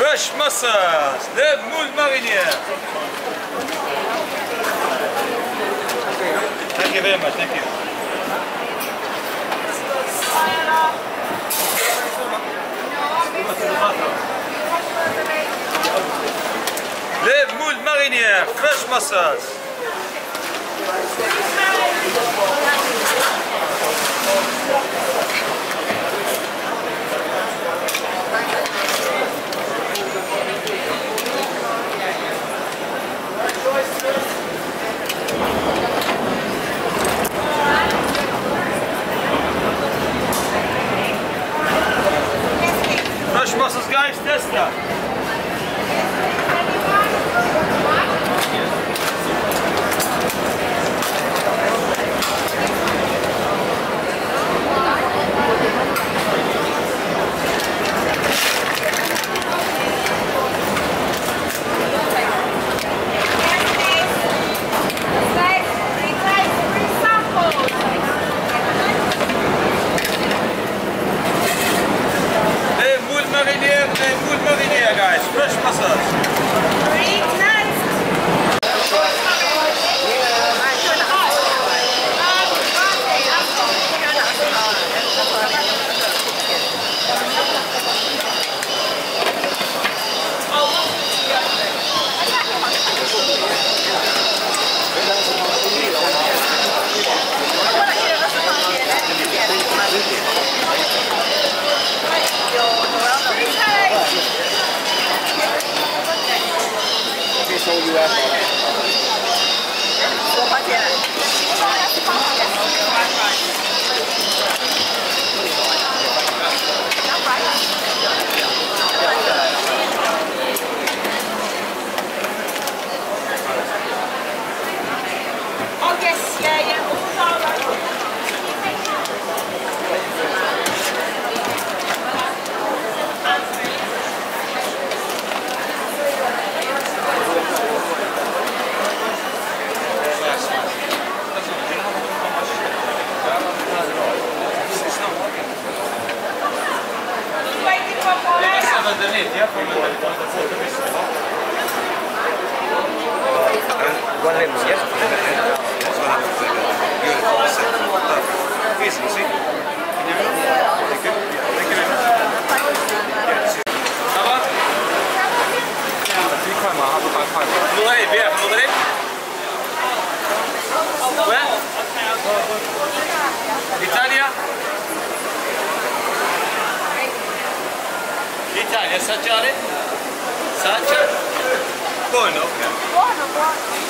Fresh massage, les moules marinières. Thank you very much, thank you. Les moules marinières, fresh massage. Marinières guys, fresh massage. Oh One lemon, yes? Easy, see? Can you move? Thank you. Thank you very much. Ça va? Voudrais bien, voudrais? Ouais? Italia? Italia, assaggiare? Assaggia? Buono, ok. Buono, buono.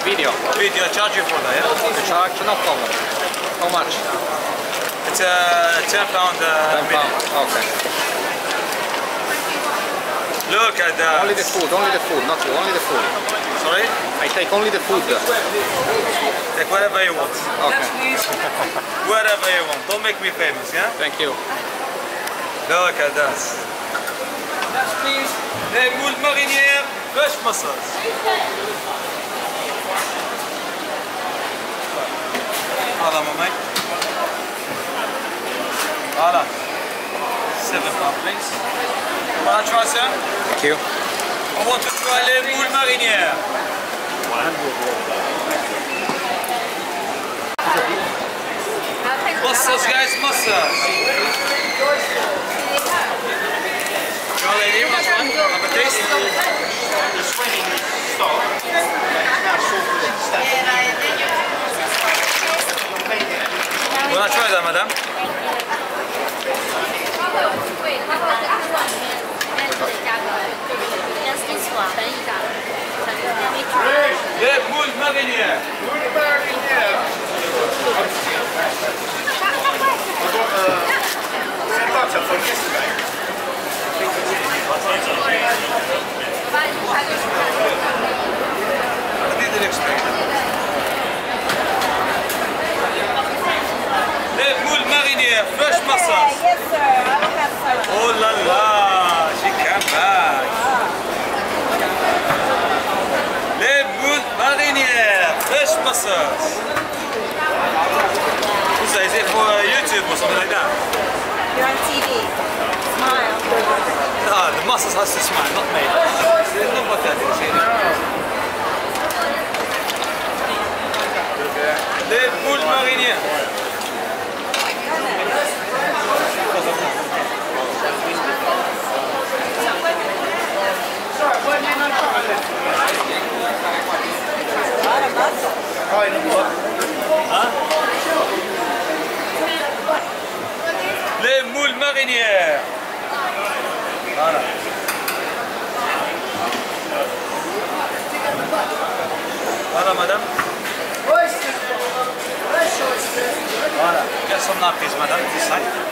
Video. Video, charge you for that, yeah? The charge, no problem. How much? It's a 10 pound uh, 10 minute. pounds. Okay. Look at that. Only the food, only the food, not you, only the food. Sorry? I take only the food. Take whatever you want. Okay. Whatever you want. Don't make me famous, yeah? Thank you. Look at that. Next, please. Les moules marinières, fresh massage. Voilà, mon mec. Voilà. Seven pound, please. Wanna try, sir? Thank you. I want to try les moules marinières. Massage, guys, massage. va chose, hein, madame Les moules marinières. I didn't expect. Yesterday. Fresh mussels. Yes, sir. I will have some. Oh la la, she came back. Les moules marinières, fresh. Who's that? Is it for YouTube or something like that? You're on TV. Smile. Ah, the mussels has to smile, not me. Look what that is, you know. Les moules marinières. Les moules marinières. Voilà. Voilà, madame. Voilà. Get some nappies, madame, this side.